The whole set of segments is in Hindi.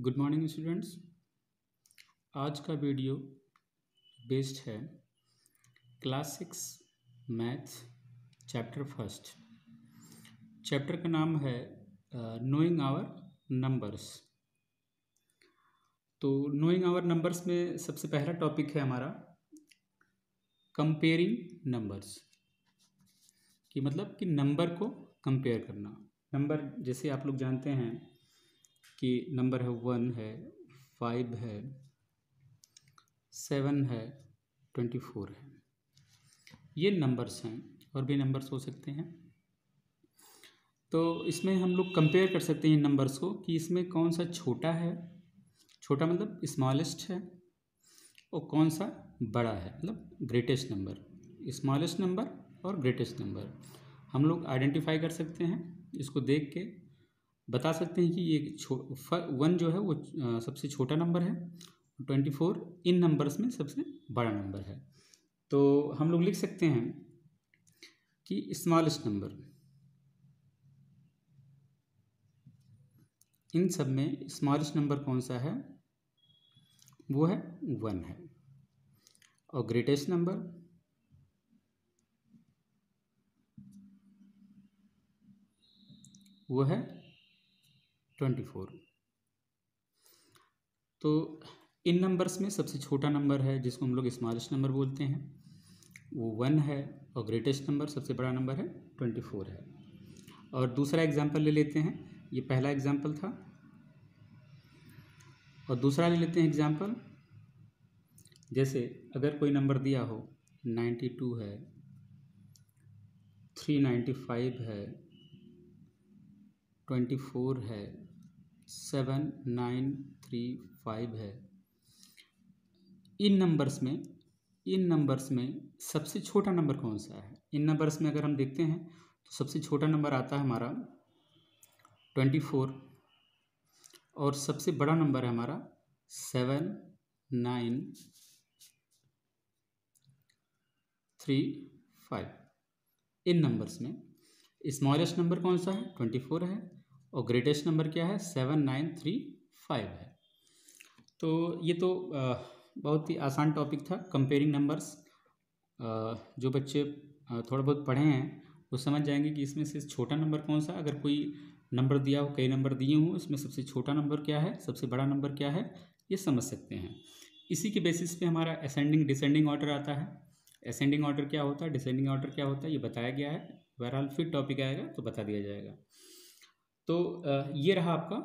गुड मॉर्निंग स्टूडेंट्स आज का वीडियो बेस्ड है class six maths chapter first chapter का नाम है नोइंग आवर नंबर्स तो नोइंग आवर नंबर्स में सबसे पहला टॉपिक है हमारा कंपेयरिंग नंबर्स कि मतलब कि नंबर को कंपेयर करना. नंबर जैसे आप लोग जानते हैं कि नंबर है वन है, फाइव है, सेवन है, ट्वेंटी फोर है। ये नंबर्स हैं और भी नंबर्स हो सकते हैं। तो इसमें हम लोग कंपेयर कर सकते हैं इन नंबर्स को कि इसमें कौन सा छोटा है, छोटा मतलब स्मॉलेस्ट है, और कौन सा बड़ा है मतलब ग्रेटेस्ट नंबर स्मॉलेस्ट नंबर और ग्रेटेस्ट नंबर हम लोग आइडेंटिफाई कर सकते हैं इसको देख के। बता सकते हैं कि ये वन जो है वो सबसे छोटा नंबर है, ट्वेंटी फोर, इन नंबर्स में सबसे बड़ा नंबर है। तो हम लोग लिख सकते हैं कि स्मॉलेस्ट नंबर इन सब में स्मॉलेस्ट नंबर कौन सा है? वो है वन है। और ग्रेटेस्ट नंबर वो है ट्वेंटी फोर। तो इन नंबर्स में सबसे छोटा नंबर है, जिसको हम लोग स्मॉलेस्ट नंबर बोलते हैं, वो वन है और ग्रेटेस्ट नंबर सबसे बड़ा नंबर है ट्वेंटी फोर है। और दूसरा एग्जांपल ले लेते हैं, ये पहला एग्जांपल था। और दूसरा ले लेते हैं एग्जांपल जैसे अगर कोई नंबर दिया हो नाइन्टी टू है थ्री नाइन्टी फाइव है ट्वेंटी फोर है सेवन नाइन थ्री फाइव है। इन नंबर्स में, इन नंबर्स में सबसे छोटा नंबर कौन सा है? इन नंबर्स में अगर हम देखते हैं तो सबसे छोटा नंबर आता है हमारा ट्वेंटी फोर और सबसे बड़ा नंबर है हमारा सेवन नाइन थ्री फाइव। इन नंबर्स में स्मॉलेस्ट नंबर कौन सा है? ट्वेंटी फोर है। और ग्रेटेस्ट नंबर क्या है? सेवन नाइन थ्री फाइव है। तो ये तो बहुत ही आसान टॉपिक था, कंपेयरिंग नंबर्स। जो बच्चे थोड़ा बहुत पढ़े हैं, वो समझ जाएँगे कि इसमें से छोटा नंबर कौन सा अगर कोई नंबर दिया हो, कई नंबर दिए हों, इसमें सबसे छोटा नंबर क्या है, सबसे बड़ा नंबर क्या है, ये समझ सकते हैं। इसी के बेसिस पे हमारा असेंडिंग डिसेंडिंग ऑर्डर आता है। असेंडिंग ऑर्डर क्या होता है डिसेंडिंग ऑर्डर क्या होता है, ये बताया गया है। बहरहाल फिर टॉपिक आएगा तो बता दिया जाएगा। तो ये रहा आपका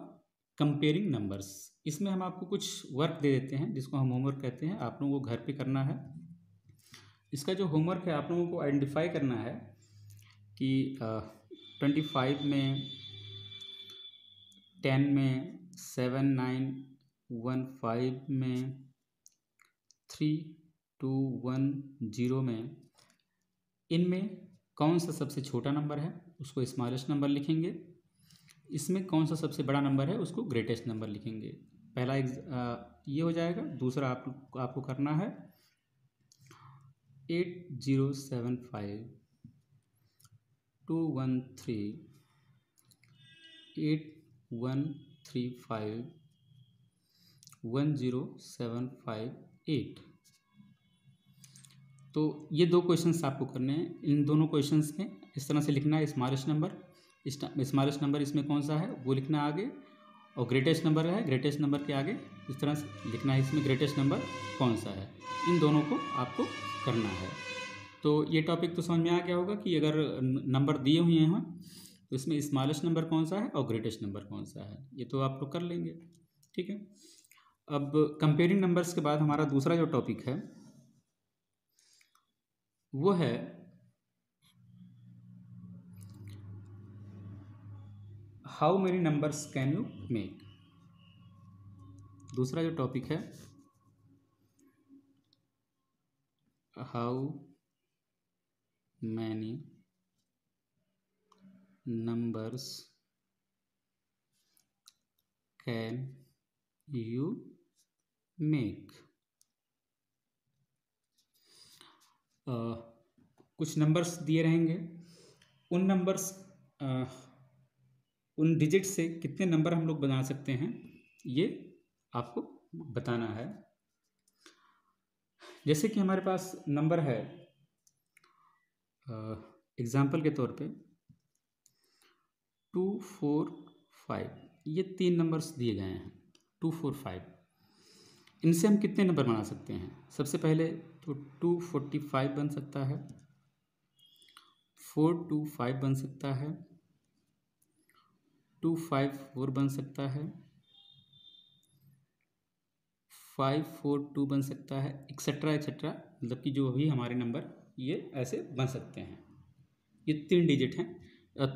कंपेयरिंग नंबर्स इसमें हम आपको कुछ वर्क दे देते हैं, जिसको हम होमवर्क कहते हैं। आप लोगों को घर पे करना है। इसका जो होमवर्क है, आप लोगों को आइडेंटिफाई करना है कि ट्वेंटी फाइव में टेन में सेवन नाइन वन फाइव में थ्री टू वन ज़ीरो में, इनमें कौन सा सबसे छोटा नंबर है, उसको स्मॉलेस्ट नंबर लिखेंगे। इसमें कौन सा सबसे बड़ा नंबर है, उसको ग्रेटेस्ट नंबर लिखेंगे। पहला एग्ज ये हो जाएगा, दूसरा आप आपको करना है। Eight zero seven five two one three eight one three five one zero seven five eight तो ये दो क्वेश्चंस आपको करने हैं। इन दोनों क्वेश्चंस में इस तरह से लिखना है स्मॉलेस्ट नंबर स्मॉलेस्ट नंबर इसमें कौन सा है? वो लिखना आगे, और ग्रेटेस्ट नंबर है ग्रेटेस्ट नंबर के आगे इस तरह से लिखना है, इसमें ग्रेटेस्ट नंबर कौन सा है? इन दोनों को आपको करना है। तो ये टॉपिक तो समझ में आ गया होगा कि अगर नंबर दिए हुए हैं तो इसमें स्मॉलेस्ट नंबर कौन सा है और ग्रेटेस्ट नंबर कौन सा है? ये तो आप लोग कर लेंगे, ठीक है? अब कंपेयरिंग नंबर्स के बाद हमारा दूसरा जो टॉपिक है, वो है how many numbers can you make? दूसरा जो टॉपिक है, how many numbers can you make? कुछ नंबर्स दिए रहेंगे। उन नंबर्स उन डिजिट से कितने नंबर हम लोग बना सकते हैं, ये आपको बताना है। जैसे कि हमारे पास नंबर है एग्ज़ाम्पल के तौर पे टू फोर फाइव ये तीन नंबर्स दिए गए हैं टू फोर फाइव इनसे हम कितने नंबर बना सकते हैं? सबसे पहले तो टू फोर्टी फाइव बन सकता है फोर टू फाइव बन सकता है टू फाइव फोर बन सकता है। फाइव फोर टू बन सकता है एक्सेट्रा एक्सेट्रा मतलब कि जो भी हमारे नंबर ये ऐसे बन सकते हैं। ये तीन डिजिट हैं।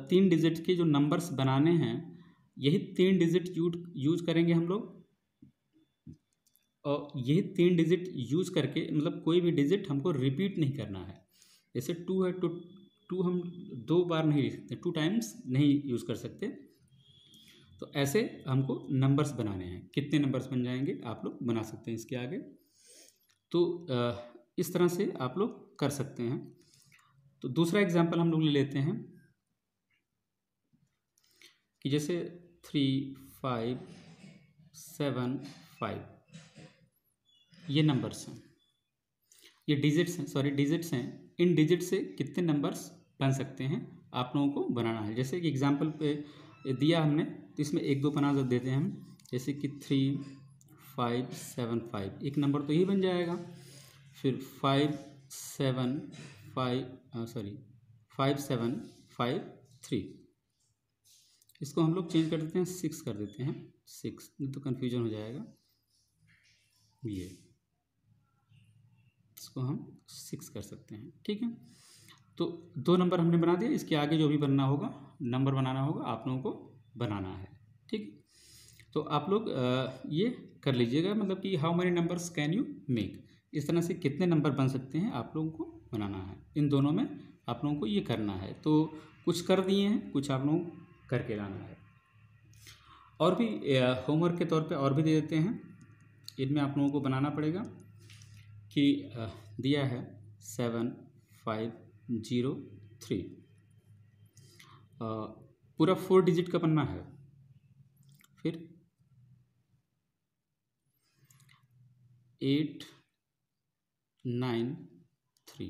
तीन डिजिट के जो नंबर्स बनाने हैं, यही तीन डिजिट यूज़ यूज़ करेंगे हम लोग। और यही तीन डिजिट यूज़ करके मतलब कोई भी डिजिट हमको रिपीट नहीं करना है। जैसे टू है टू टू हम दो बार नहीं लिख सकते टू टाइम्स नहीं यूज़ कर सकते। तो ऐसे हमको नंबर्स बनाने हैं। कितने नंबर्स बन जाएँगे, आप लोग बना सकते हैं इसके आगे। तो इस तरह से आप लोग कर सकते हैं। तो दूसरा एग्जांपल हम लोग ले लेते हैं कि जैसे थ्री फाइव सेवन फाइव ये नंबर्स हैं। ये डिजिट्स हैं सॉरी डिजिट्स हैं। इन डिजिट से कितने नंबर्स बन सकते हैं, आप लोगों को बनाना है। जैसे कि एग्जांपल पे दिया हमने तो इसमें एक दो बना देते हैं हम, जैसे कि थ्री फाइव सेवन फाइव एक नंबर तो यही बन जाएगा। फिर five seven five sorry five seven five three इसको हम लोग चेंज कर देते हैं सिक्स कर देते हैं। सिक्स नहीं तो कन्फ्यूज़न हो जाएगा। ये इसको हम सिक्स कर सकते हैं, ठीक है? तो दो नंबर हमने बना दिया इसके आगे जो भी बनना होगा नंबर बनाना होगा, आप लोगों को बनाना है, ठीक? तो आप लोग ये कर लीजिएगा मतलब कि how many numbers can you make इस तरह से कितने नंबर बन सकते हैं आप लोगों को बनाना है। इन दोनों में आप लोगों को ये करना है। तो कुछ कर दिए हैं, कुछ आप लोगों करके लाना है। और भी होमवर्क के तौर पे और भी दे देते हैं। इनमें आप लोगों को बनाना पड़ेगा कि दिया है सेवन फाइव ज़ीरो थ्री पूरा फोर डिजिट का बनना है। फिर एट, नाइन, थ्री।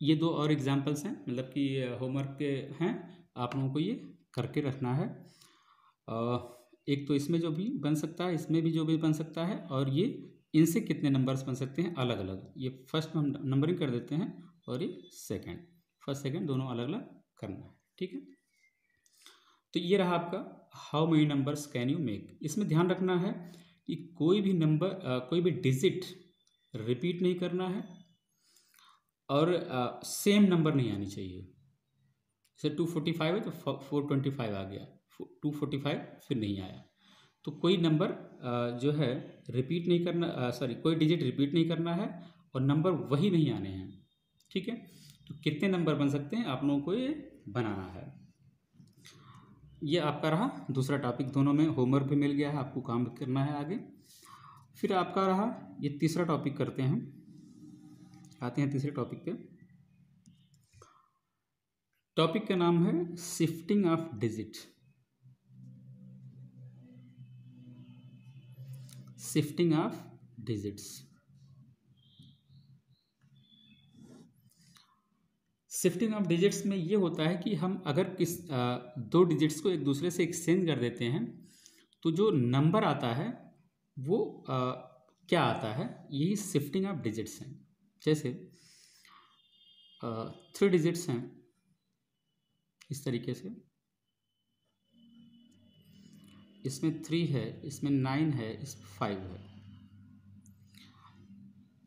ये दो और एग्जांपल्स हैं मतलब कि होमवर्क के हैं, आप लोगों को ये करके रखना है। एक तो इसमें जो भी बन सकता है, इसमें भी जो भी बन सकता है, और ये इनसे कितने नंबर्स बन सकते हैं अलग अलग ये फ़र्स्ट हम नंबरिंग कर देते हैं, और ये सेकंड फ़र्स्ट सेकंड दोनों अलग अलग करना है, ठीक है? तो ये रहा आपका how many numbers can you make इसमें ध्यान रखना है कि कोई भी नंबर कोई भी डिजिट रिपीट नहीं करना है और सेम नंबर नहीं आनी चाहिए। जैसे टू फोर्टी फाइव है तो फोर ट्वेंटी फाइव आ गया। टू फोर्टी फाइव फिर नहीं आया। तो कोई नंबर जो है रिपीट नहीं करना सॉरी कोई डिजिट रिपीट नहीं करना है और नंबर वही नहीं आने हैं। ठीक है? तो कितने नंबर बन सकते हैं? आप लोगों को ये बनाना है। ये आपका रहा। दूसरा टॉपिक दोनों में होमवर्क भी मिल गया है, आपको काम करना है आगे। फिर आपका रहा, ये तीसरा टॉपिक करते हैं आते हैं तीसरे टॉपिक पे। टॉपिक का नाम है shifting of digit shifting of digits shifting of digits में ये होता है कि हम अगर किस दो डिजिट्स को एक दूसरे से एक्सचेंज कर देते हैं तो जो नंबर आता है वो आ, क्या आता है? यही शिफ्टिंग ऑफ़ डिजिट्स हैं। जैसे थ्री डिजिट्स हैं। इस तरीके से। इसमें थ्री है इसमें नाइन है इसमें फाइव है।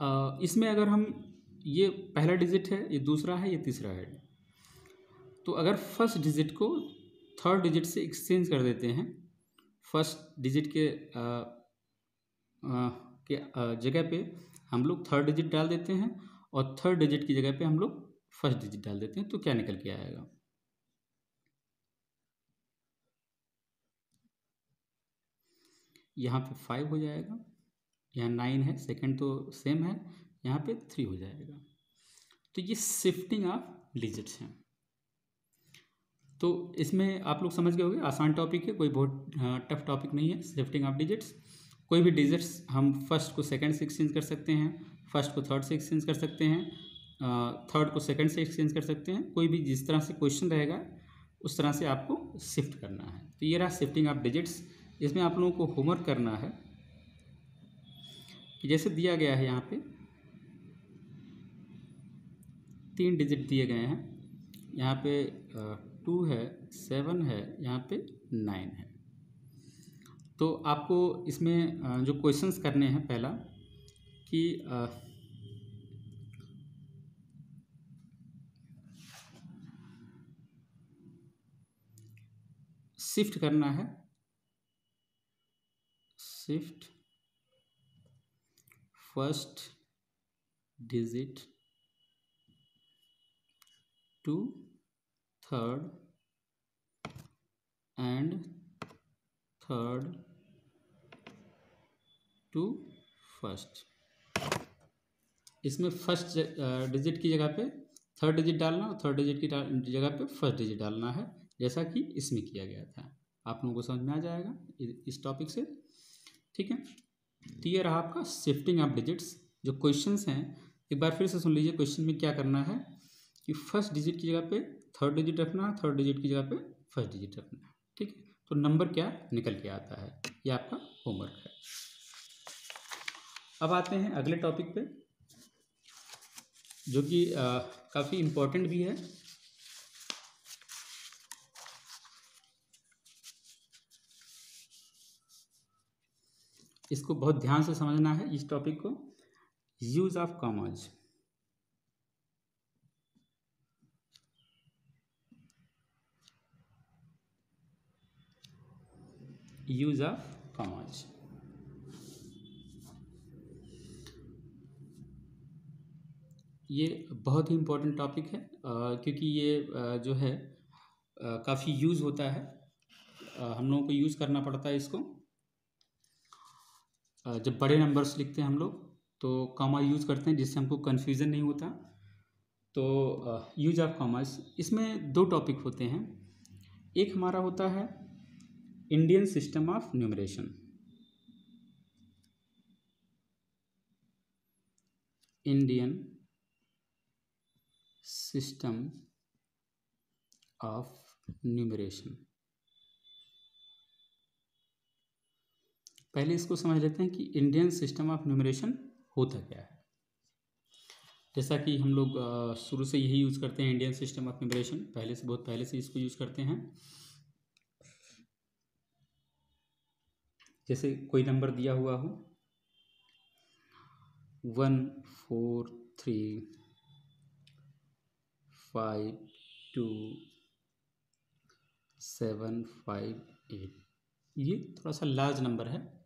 आ, इसमें अगर हम ये पहला डिजिट है ये दूसरा है ये तीसरा है। तो अगर फ़र्स्ट डिजिट को थर्ड डिजिट से एक्सचेंज कर देते हैं फ़र्स्ट डिजिट के आ, आ, के जगह पे हम लोग थर्ड डिजिट डाल देते हैं और थर्ड डिजिट की जगह पे हम लोग फ़र्स्ट डिजिट डाल देते हैं तो क्या निकल के आएगा? यहाँ पे फाइव हो जाएगा यहाँ नाइन है सेकंड तो सेम है यहाँ पे थ्री हो जाएगा। तो ये शिफ्टिंग ऑफ़ डिजिट्स हैं। तो इसमें आप लोग समझ गए होंगे, आसान टॉपिक है, कोई बहुत टफ टॉपिक नहीं है शिफ्टिंग ऑफ़ डिजिट्स कोई भी डिजिट्स हम फ़र्स्ट को सेकंड से एक्सचेंज कर सकते हैं फ़र्स्ट को थर्ड से एक्सचेंज कर सकते हैं थर्ड को सेकंड से एक्सचेंज कर सकते हैं। कोई भी जिस तरह से क्वेश्चन रहेगा, उस तरह से आपको शिफ्ट करना है। तो ये रहा शिफ्टिंग ऑफ़ डिजिट्स इसमें आप लोगों को होमवर्क करना है। कि जैसे दिया गया है यहाँ पे तीन डिजिट दिए गए हैं। यहाँ पे टू है सेवन है, यहाँ पे नाइन है। तो आपको इसमें जो क्वेश्चंस करने हैं पहला, कि शिफ्ट करना है। Shift first digit to, third, and, third, to, first. इसमें फ़र्स्ट डिजिट की जगह पे थर्ड डिजिट डालना और थर्ड डिजिट की जगह पे फ़र्स्ट डिजिट डालना है, जैसा कि इसमें किया गया था। आप लोगों को समझ में आ जाएगा इस टॉपिक से। ठीक है? तो ये रहा आपका शिफ्टिंग ऑफ़ डिजिट्स जो क्वेश्चंस हैं, एक बार फिर से सुन लीजिए क्वेश्चन में क्या करना है? कि फ़र्स्ट डिजिट की जगह पे थर्ड डिजिट रखना है थर्ड डिजिट की जगह पे फ़र्स्ट डिजिट रखना है ठीक है? तो नंबर क्या निकल के आता है? ये आपका होमवर्क है। अब आते हैं अगले टॉपिक पे, जो कि काफ़ी इम्पोर्टेंट भी है। इसको बहुत ध्यान से समझना है इस टॉपिक को। Use of commas use of commas ये बहुत ही इम्पोर्टेंट टॉपिक है आ, क्योंकि ये आ, जो है काफ़ी यूज़ होता है। आ, हम लोगों को यूज़ करना पड़ता है इसको। आ, जब बड़े नंबर्स लिखते हैं हम लोग तो कामा यूज़ करते हैं जिससे हमको कन्फ्यूज़न नहीं होता। तो यूज़ ऑफ़ कॉमर्स इसमें दो टॉपिक होते हैं। एक हमारा होता है Indian system of numeration Indian system of numeration पहले इसको समझ लेते हैं कि इंडियन सिस्टम ऑफ़ न्यूमरेशन होता क्या है। जैसा कि हम लोग शुरू से यही यूज़ करते हैं इंडियन सिस्टम ऑफ़ न्यूमरेशन पहले से, बहुत पहले से इसको यूज़ करते हैं। जैसे कोई नंबर दिया हुआ हो। One, four, three, five, two, seven, five, eight. ये थोड़ा सा लार्ज नंबर है।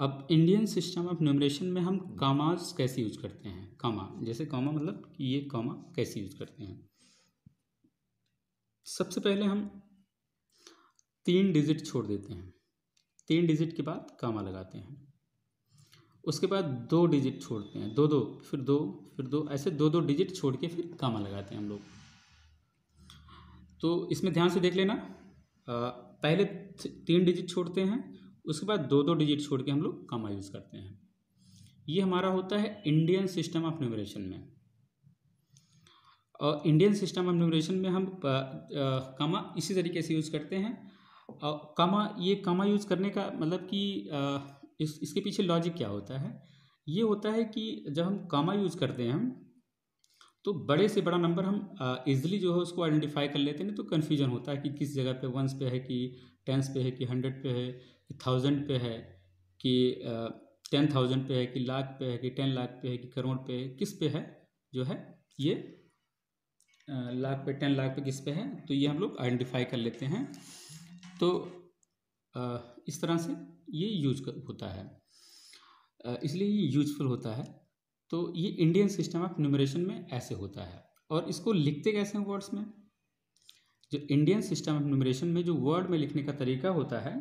अब इंडियन सिस्टम ऑफ़ न्यूमरेशन में हम कामास कैसे यूज़ करते हैं? कामा, जैसे कामा मतलब कि ये कामा कैसे यूज़ करते हैं? सबसे पहले हम तीन डिजिट छोड़ देते हैं। तीन डिजिट के बाद कामा लगाते हैं। उसके बाद दो डिजिट छोड़ते हैं। दो दो, फिर दो फिर दो, ऐसे दो दो डिजिट छोड़ के फिर कामा लगाते हैं हम लोग। तो इसमें ध्यान से देख लेना। पहले तीन डिजिट छोड़ते हैं, उसके बाद दो दो डिजिट छोड़ के हम लोग कामा यूज़ करते हैं। ये हमारा होता है इंडियन सिस्टम ऑफ़ न्यूमरेशन में। और इंडियन सिस्टम ऑफ़ न्यूमरेशन में हम कामा इसी तरीके से यूज़ करते हैं। कामा ये कामा यूज़ करने का मतलब कि इस इसके पीछे लॉजिक क्या होता है ये होता है कि जब हम कामा यूज़ करते हैं हम तो बड़े से बड़ा नंबर हम इजीली जो है उसको आइडेंटिफाई कर लेते हैं तो कन्फ्यूज़न होता है कि किस जगह पे वंस पे है कि टेंस पे है कि हंड्रेड पे है कि थाउज़ेंड पे है कि टेन थाउज़ेंड पे है कि लाख पे है कि टेन लाख पे है कि करोड़ पे है किस पे है जो है ये लाख पे टेन लाख पे किस पे है तो ये हम लोग आइडेंटिफाई कर लेते हैं तो इस तरह से ये यूज़ होता है। इसलिए ये यूजफुल होता है। तो ये इंडियन सिस्टम ऑफ़ न्यूमरेशन में ऐसे होता है। और इसको लिखते कैसे हैं वर्ड्स में? जो इंडियन सिस्टम ऑफ़ न्यूमरेशन में जो वर्ड में लिखने का तरीका होता है,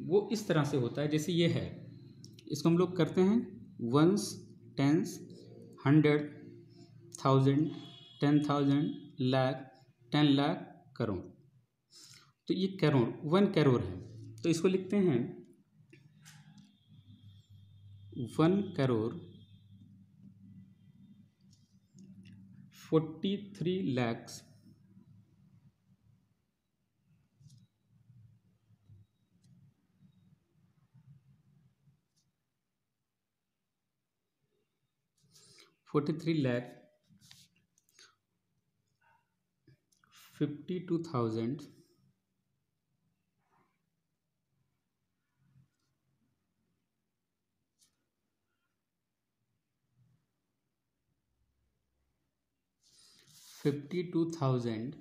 वो इस तरह से होता है। जैसे ये है। इसको हम लोग करते हैं। Ones, tens, hundred, thousand, ten thousand, lakh, ten lakh, crore. तो ये करोड़, वन करोड़ है। तो इसको लिखते हैं, one crore forty three lakhs forty three lakh fifty two thousand fifty two thousand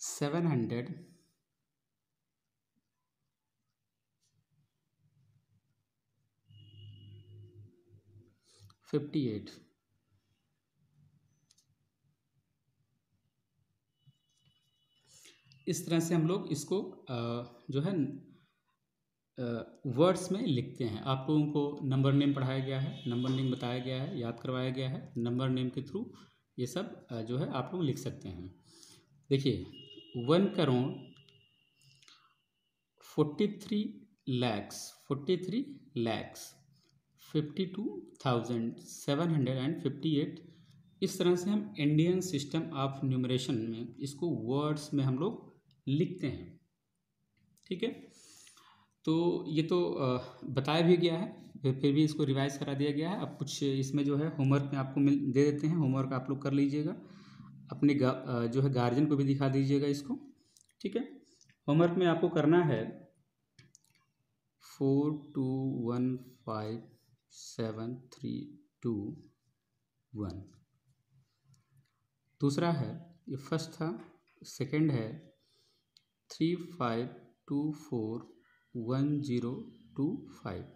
seven hundred fifty eight इस तरह से हम लोग इसको जो है वर्ड्स में लिखते हैं। आप लोगों को नंबर नेम पढ़ाया गया है, नंबर नेम बताया गया है, याद करवाया गया है, नंबर नेम के थ्रू ये सब जो है आप लोग लिख सकते हैं। देखिए, one crore forty three lakhs, forty three lakhs, fifty two thousand seven hundred and fifty eight. इस तरह से हम इंडियन सिस्टम ऑफ़ न्यूमरेशन में इसको वर्ड्स में हम लोग लिखते हैं। ठीक है? तो ये तो बताया भी गया है, फिर भी इसको रिवाइज करा दिया गया है। अब कुछ इसमें जो है होमवर्क में आपको मिल, दे देते हैं। होमवर्क आप लोग कर लीजिएगा। अपने जो है गार्जियन को भी दिखा दीजिएगा इसको। ठीक है? होमवर्क में आपको करना है four two one five seven three two one दूसरा है, ये फ़र्स्ट था। सेकंड है three five two four one zero two five.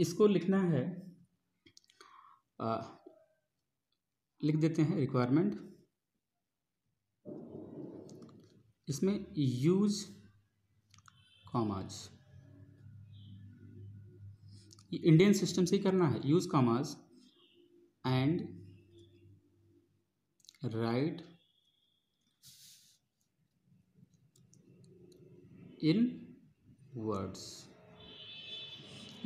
इसको लिखना है आ, लिख देते हैं रिक्वायरमेंट इसमें यूज़ कॉमाज इंडियन सिस्टम से ही करना है use commas and write in words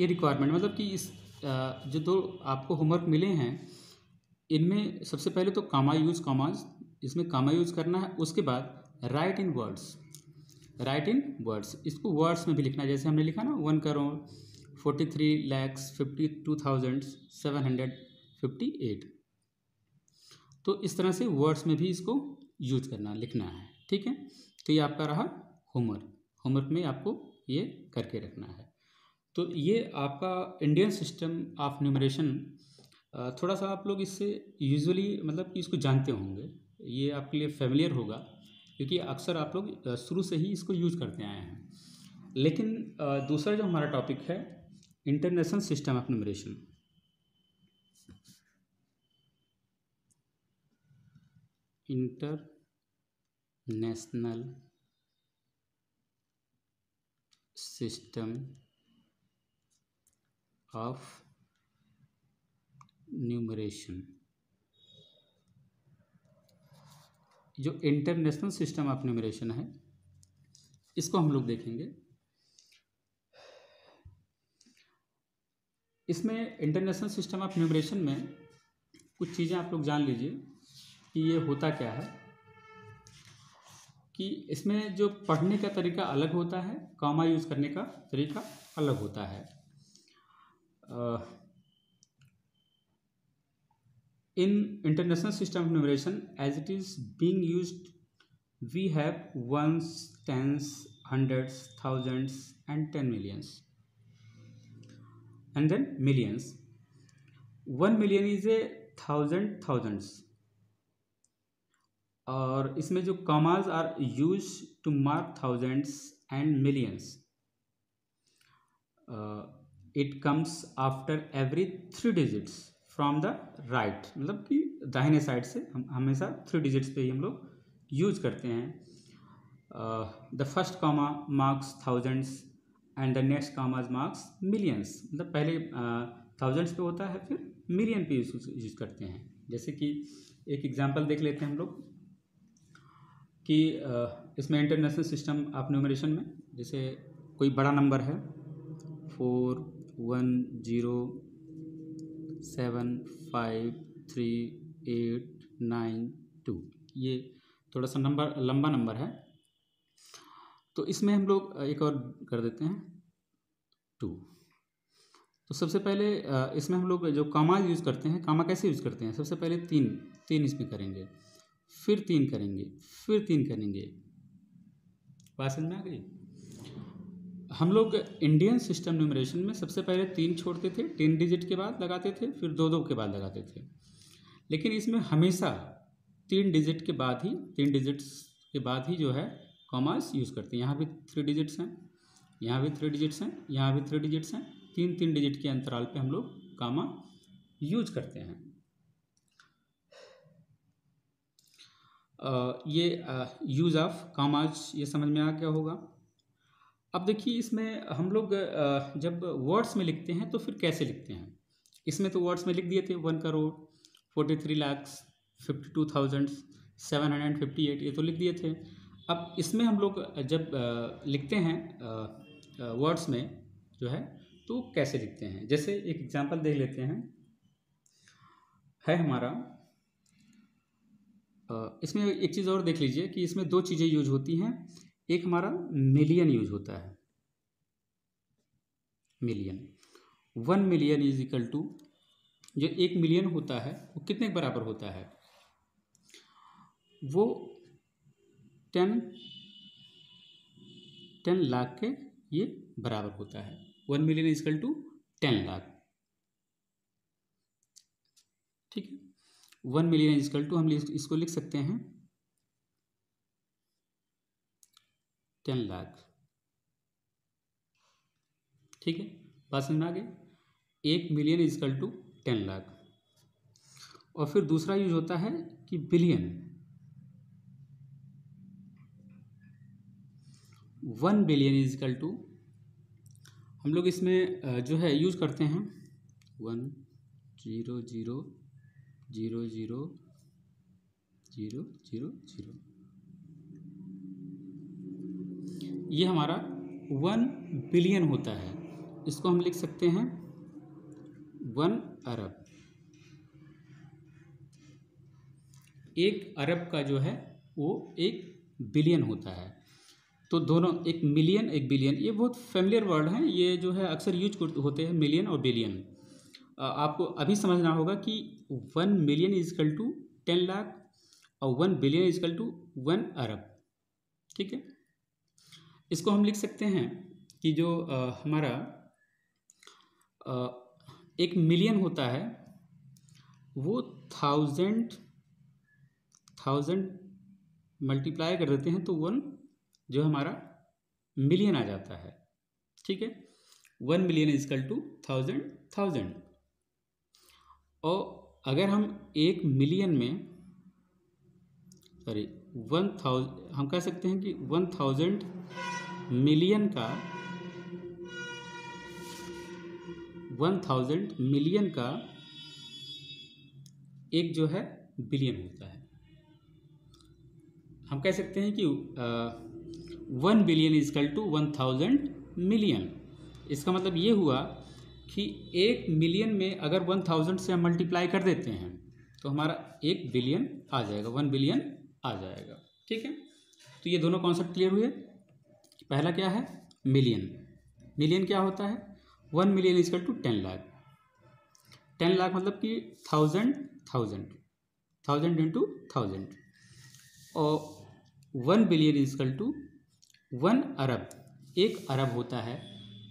ये रिक्वायरमेंट मतलब कि इस जो दो आपको होमवर्क मिले हैं, इनमें सबसे पहले तो कामा यूज़ कामाज इसमें कामा यूज़ करना है, उसके बाद write in words write in words इसको वर्ड्स में भी लिखना है, जैसे हमने लिखा ना one crore forty three lakhs fifty two thousand seven hundred fifty eight तो इस तरह से वर्ड्स में भी इसको यूज़ करना, लिखना है, ठीक है? तो ये आपका रहा होमवर्क होमवर्क में आपको ये करके रखना है। तो ये आपका इंडियन सिस्टम ऑफ़ न्यूमरेशन थोड़ा सा आप लोग इससे यूजुअली मतलब कि इसको जानते होंगे। ये आपके लिए फेमिलियर होगा, क्योंकि अक्सर आप लोग शुरू से ही इसको यूज़ करते आए हैं। लेकिन दूसरा जो हमारा टॉपिक है international system of numeration international system of numeration जो इंटरनेशनल सिस्टम ऑफ़ न्यूमरेशन है, इसको हम लोग देखेंगे। इसमें इंटरनेशनल सिस्टम ऑफ़ न्यूमरेशन में कुछ चीज़ें आप लोग जान लीजिए कि ये होता क्या है। कि इसमें जो पढ़ने का तरीका अलग होता है कामा यूज़ करने का तरीका अलग होता है। In international system of numeration as it is being used we have ones tens hundreds thousands and ten millions and then millions one million is a thousand thousands और इसमें जो commas are used to mark thousands and millions it comes after every three digits from the right मतलब कि दाहिने साइड से हम हमेशा थ्री डिजिट्स पे ही हम लोग यूज़ करते हैं। The first comma marks thousands and the next commas marks millions मतलब पहले थाउजेंड्स uh, पे होता है फिर मिलियन पे यूज़ करते हैं। जैसे कि एक एग्जांपल देख लेते हैं हम लोग। कि इसमें इंटरनेशनल सिस्टम आप न्यूमरेशन में, जैसे कोई बड़ा नंबर है, four, one, zero, seven, five, three, eight, nine, two, ये थोड़ा सा नंबर, लंबा नंबर है। तो इसमें हम लोग एक और कर देते हैं, टू। तो सबसे पहले इसमें हम लोग जो कामा यूज़ करते हैं कामा कैसे यूज़ करते हैं? सबसे पहले तीन तीन इसमें करेंगे। फिर तीन करेंगे, फिर तीन करेंगे। बात समझ में आ गई? हम लोग इंडियन सिस्टम न्यूमरेशन में सबसे पहले तीन छोड़ते थे टेन डिजिट के बाद लगाते थे, फिर दो दो के बाद लगाते थे। लेकिन इसमें हमेशा तीन डिजिट के बाद ही, तीन डिजिट्स के बाद ही जो है कॉमर्स यूज़ करते हैं। यहाँ भी थ्री डिजिट्स हैं, यहाँ भी थ्री डिजिट्स हैं, यहाँ भी थ्री डिजिट्स हैं। तीन तीन डिजिट के अंतराल पे हम लोग कामा यूज़ करते हैं आ, ये यूज़ ऑफ़ कामाज ये समझ में आ गया होगा? अब देखिए इसमें हम लोग जब वर्ड्स में लिखते हैं तो फिर कैसे लिखते हैं? इसमें तो वर्ड्स में लिख दिए थे one crore forty three lakhs fifty two thousand seven hundred fifty eight ये तो लिख दिए थे। अब इसमें हम लोग जब लिखते हैं वर्ड्स में जो है तो कैसे लिखते हैं? जैसे एक एग्जांपल देख लेते हैं। है हमारा इसमें एक चीज़ और देख लीजिए कि इसमें दो चीज़ें यूज़ होती हैं। एक हमारा मिलियन यूज़ होता है। Million one million is equal to जो एक मिलियन होता है, वो कितने के बराबर होता है? वो टेन टेन लाख के ये बराबर होता है। One million is equal to ten lakh ठीक है वन मिलियन इजकल टू, हम इसको लिख सकते हैं। टेन लाख। ठीक है? बात समझ में आ गई? एक million is equal to ten lakh. और फिर दूसरा यूज़ होता है कि billion. One billion is equal to, हम लोग इसमें जो है, यूज़ करते हैं। One, zero zero zero zero zero zero zero. ये हमारा वन बिलियन होता है। इसको हम लिख सकते हैं वन अरब। एक अरब का जो है, वो एक बिलियन होता है। तो दोनों, एक मिलियन, एक बिलियन, ये बहुत फेमिलियर वर्ड हैं। ये जो है अक्सर यूज़ होते हैं मिलियन और बिलियन आपको अभी समझना होगा कि one million is equal to ten lakh और one billion is equal to one अरब ठीक है? इसको हम लिख सकते हैं कि जो आ, हमारा आ, एक मिलियन होता है वो थाउज़ेंड थाउज़ेंड मल्टीप्लाई कर देते हैं तो वन जो हमारा मिलियन आ जाता है। ठीक है? One million is equal to thousand thousand और अगर हम एक मिलियन में सॉरी वन थाउज़ेंड हम कह सकते हैं कि वन थाउज़ेंड मिलियन का वन थाउज़ेंड मिलियन का एक जो है बिलियन होता है। हम कह सकते हैं कि one billion is equal to one thousand million इसका मतलब ये हुआ कि एक मिलियन में अगर वन थाउज़ेंड से हम मल्टीप्लाई कर देते हैं तो हमारा एक बिलियन आ जाएगा वन बिलियन आ जाएगा। ठीक है? तो ये दोनों कॉन्सेप्ट क्लियर हुए? पहला क्या है? मिलियन मिलियन क्या होता है? One million is equal to ten lakh ten lakh मतलब कि thousand thousand thousand into thousand और one billion is equal to one अरब एक अरब होता है,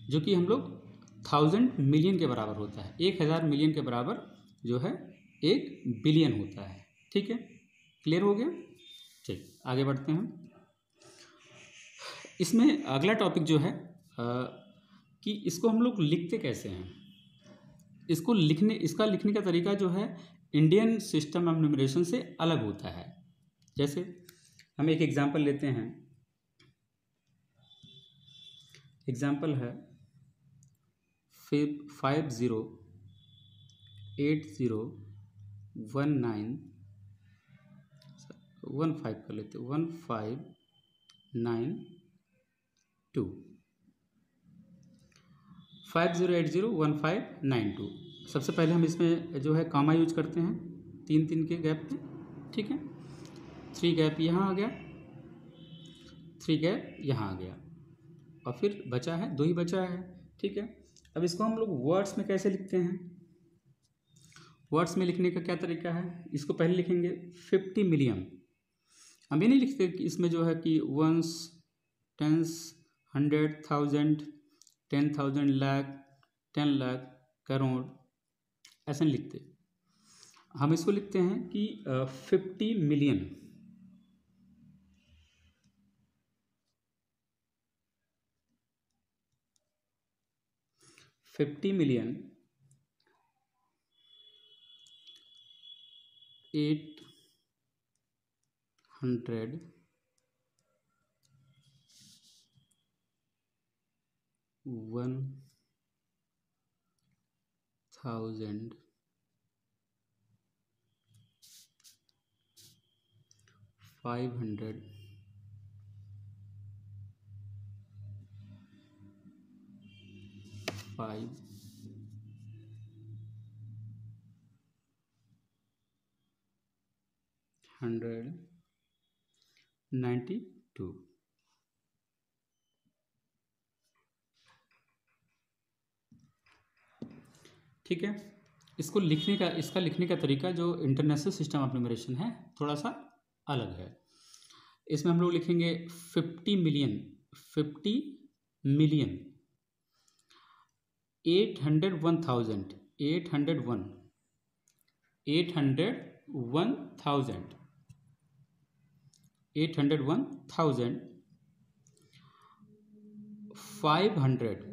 जो कि हम लोग थाउज़ेंड मिलियन के बराबर होता है। एक हज़ार मिलियन के बराबर जो है एक बिलियन होता है। ठीक है? क्लियर हो गया? ठीक आगे बढ़ते हैं इसमें अगला टॉपिक जो है आ, कि इसको हम लोग लिखते कैसे हैं? इसको लिखने इसका लिखने का तरीका जो है इंडियन सिस्टम ऑफ़ न्यूमरेशन से अलग होता है। जैसे हम एक एग्जांपल लेते हैं। एग्ज़ाम्पल है five zero, eight zero, one nine, one five कर लेते one five nine two. Five zero eight zero, one five nine two. सबसे पहले हम इसमें जो है कामा यूज़ करते हैं, तीन तीन के गैप पे, ठीक है? थ्री गैप यहाँ आ गया थ्री गैप यहाँ आ गया। और फिर बचा है, दो ही बचा है, ठीक है? अब इसको हम लोग वर्ड्स में कैसे लिखते हैं? वर्ड्स में लिखने का क्या तरीका है? इसको पहले लिखेंगे फिफ्टी मिलियन हम ये नहीं लिखते कि इसमें जो है कि ones tens hundred thousand ten thousand lakh ten lakh crore, ऐसे नहीं लिखते। हम इसको लिखते हैं कि fifty million fifty million eight hundred one thousand five five hundred ninety two ठीक है? इसको लिखने का, इसका लिखने का तरीका जो इंटरनेशनल सिस्टम ऑफ़ न्यूमरेशन है, थोड़ा सा अलग है। इसमें हम लोग लिखेंगे fifty million fifty million eight hundred one thousand eight hundred one eight hundred one thousand eight hundred one thousand five hundred